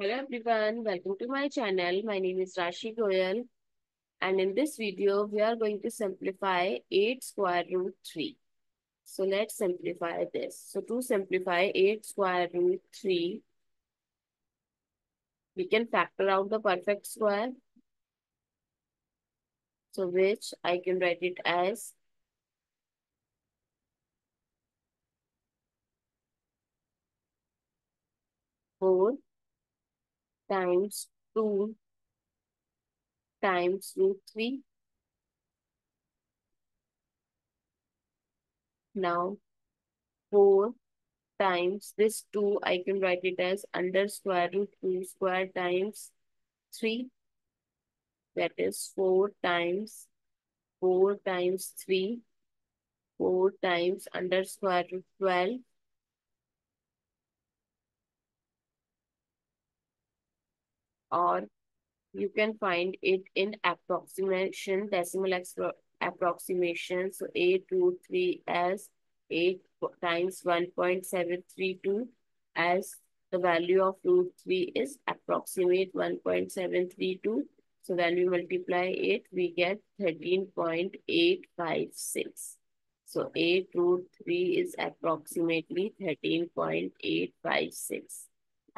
Hello everyone, welcome to my channel. My name is Rashi Goel and in this video we are going to simplify 8 square root 3. So let's simplify this. So to simplify 8 square root 3, we can factor out the perfect square. So which I can write it as times 2 times root 3. Now 4 times this 2, I can write it as under square root 2 square times 3. That is 4 times 4 times 3. 4 times under square root 12 or you can find it in approximation, decimal approximation. So 8 root 3 as 8 times 1.732 as the value of root 3 is approximate 1.732. So when we multiply it, we get 13.856. So 8 root 3 is approximately 13.856.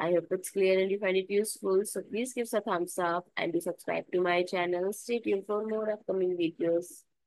I hope it's clear and you find it useful. So please give us a thumbs up and do subscribe to my channel. Stay tuned for more upcoming videos.